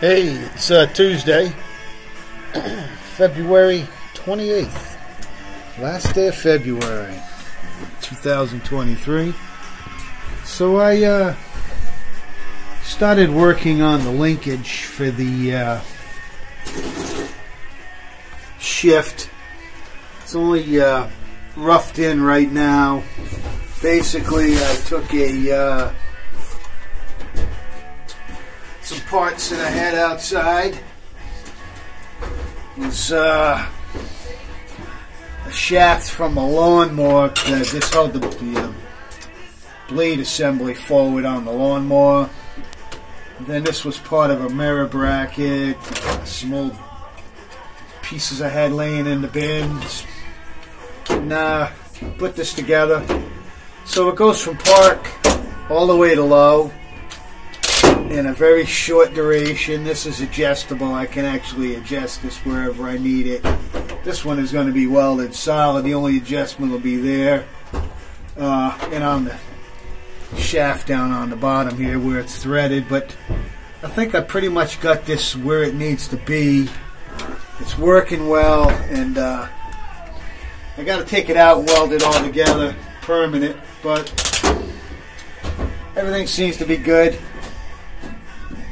Hey, it's uh, Tuesday, February 28th. Last day of February 2023. So I uh, started working on the linkage for the uh, shift. It's only uh, roughed in right now. Basically, I took a uh, some parts that I had outside. Was uh, a shaft from a lawnmower that just held the, the uh, blade assembly forward on the lawnmower. then this was part of a mirror bracket, some old pieces I had laying in the bins. And uh, put this together. So it goes from park all the way to low in a very short duration. This is adjustable. I can actually adjust this wherever I need it. This one is going to be welded solid. The only adjustment will be there uh, and on the shaft down on the bottom here where it's threaded. But I think I pretty much got this where it needs to be. It's working well and uh, I got to take it out and weld it all together permanent. But everything seems to be good.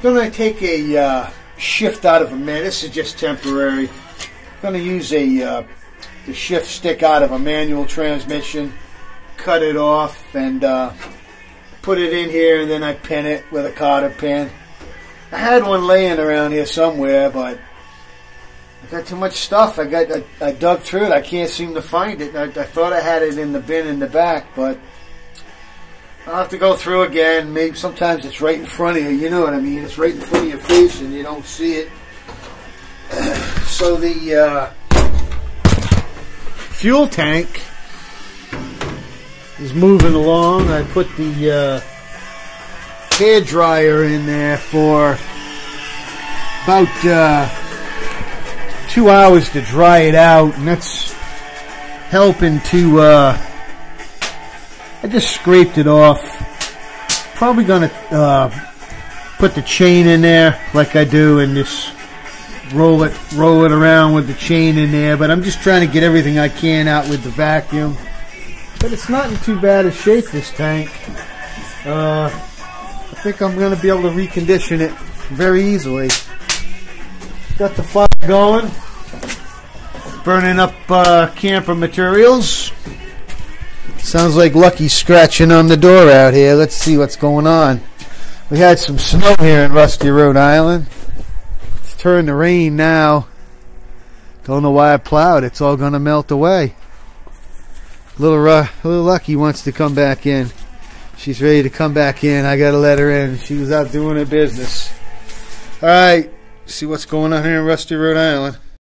Going to take a uh, shift out of a man. This is just temporary. Going to use a uh, the shift stick out of a manual transmission, cut it off, and uh, put it in here, and then I pin it with a cotter pin. I had one laying around here somewhere, but I got too much stuff. I got I, I dug through it. I can't seem to find it. I, I thought I had it in the bin in the back, but I'll have to go through again. Maybe sometimes it's right in front of you. You know what I mean? It's right in front of your face and you don't see it. So the uh, fuel tank is moving along. I put the uh, hair dryer in there for about uh, two hours to dry it out, and that's helping to. Uh, I just scraped it off. Probably gonna uh, put the chain in there like I do and just roll it roll it around with the chain in there. But I'm just trying to get everything I can out with the vacuum. But it's not in too bad a shape, this tank. Uh, I think I'm going to be able to recondition it very easily. Got the fire going. Burning up uh, camper materials. Sounds like Lucky scratching on the door out here. Let's see what's going on. We had some snow here in Rusty, Rhode Island. It's turned to rain now. Don't know why I plowed. It's all going to melt away. Little, uh, little Lucky wants to come back in. She's ready to come back in. I got to let her in. She was out doing her business. All right. See what's going on here in Rusty, Rhode Island.